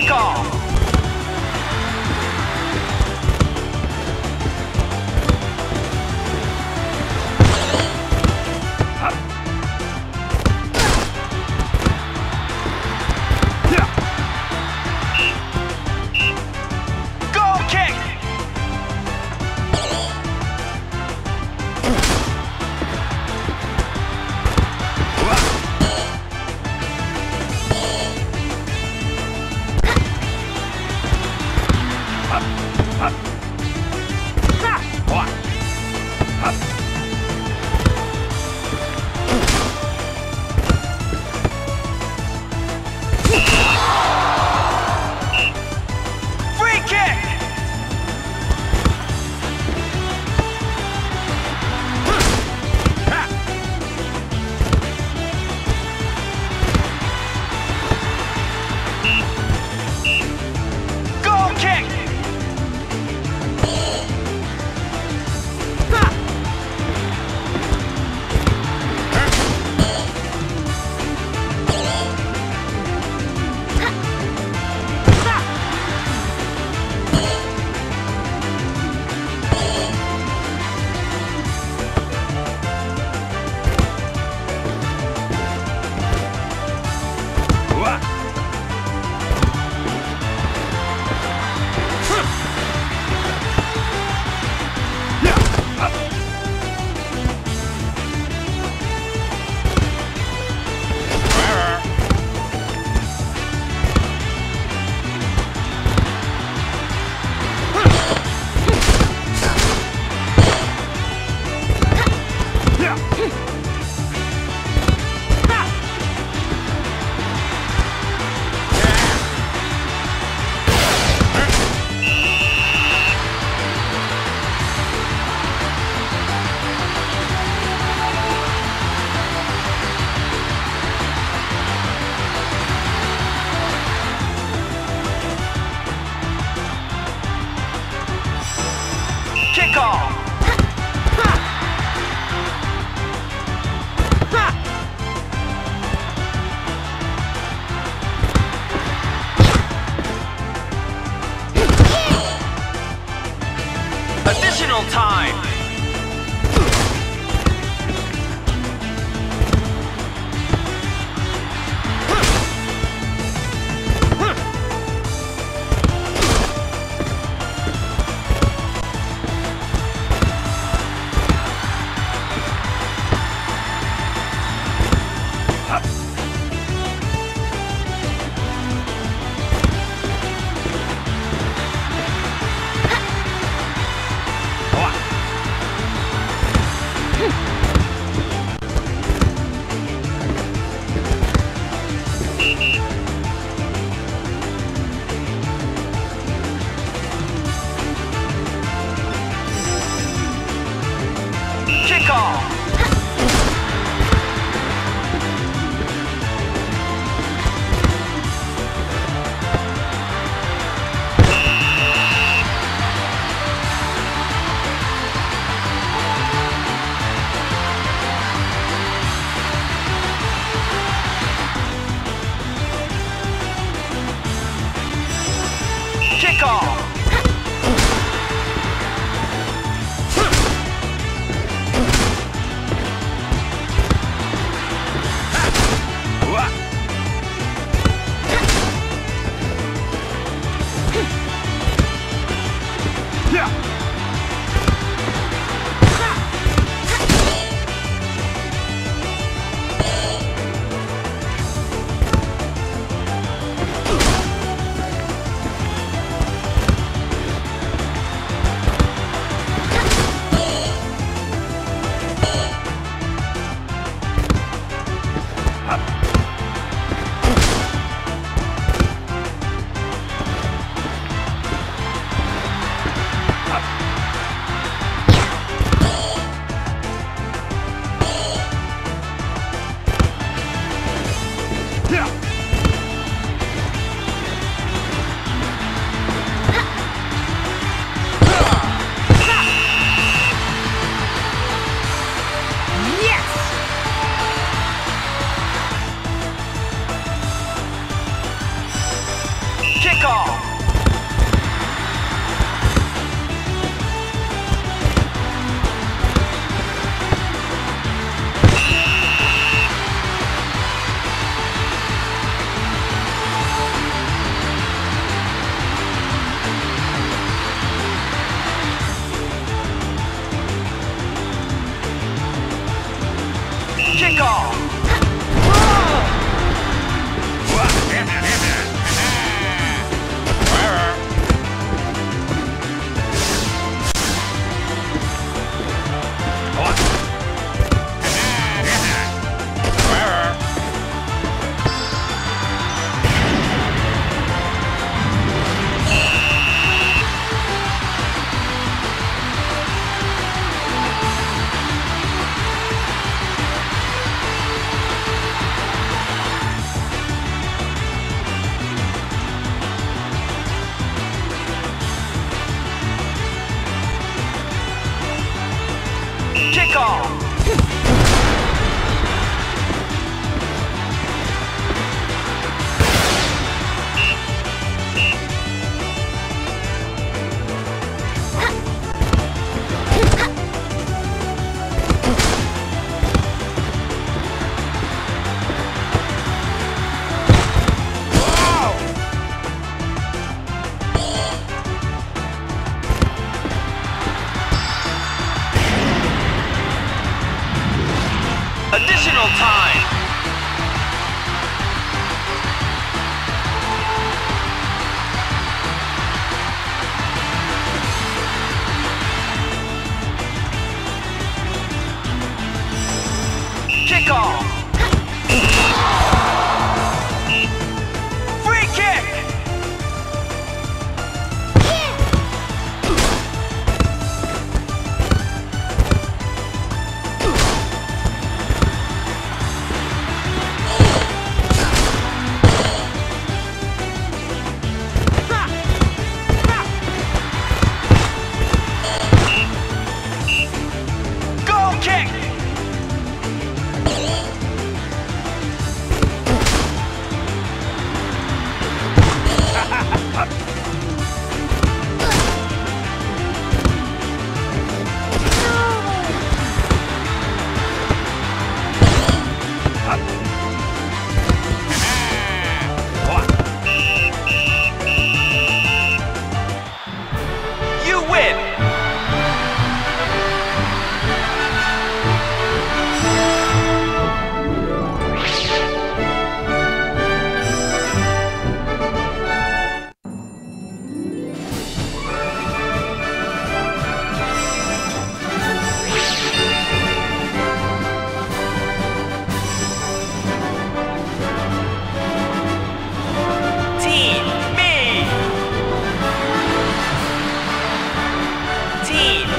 Kickoff! Go time! Kickoff! indeed.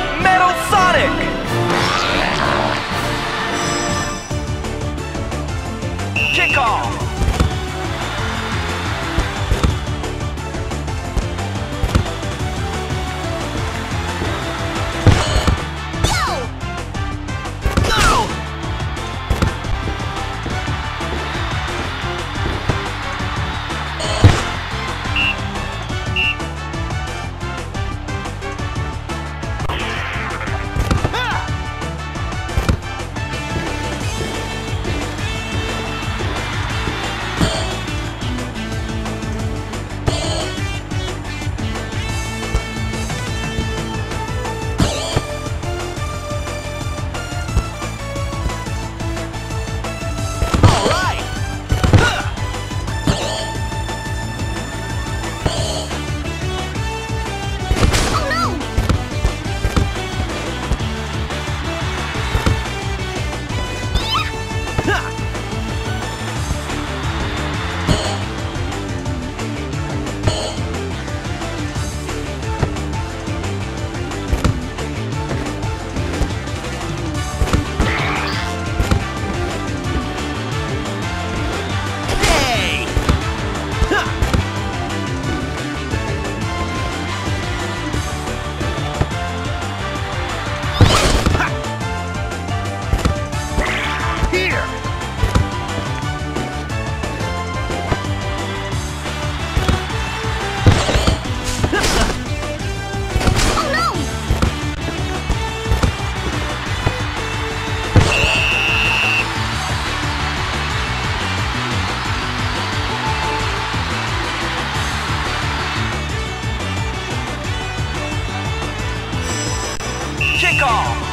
kickoff.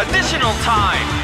Additional time!